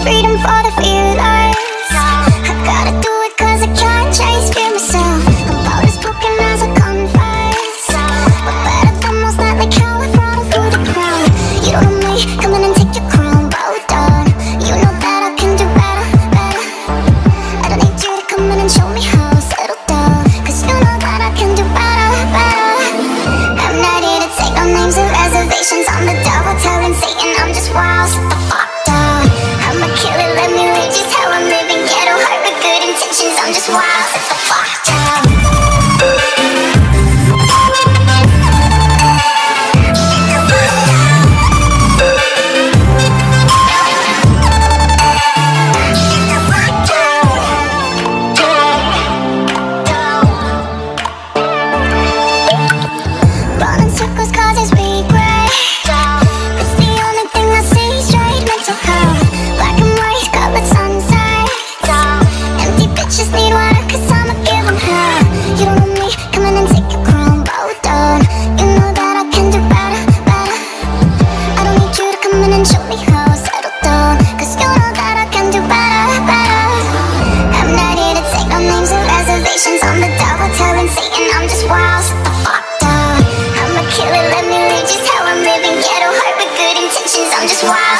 freedom for the fear just wild, It's the fuck? i just wild.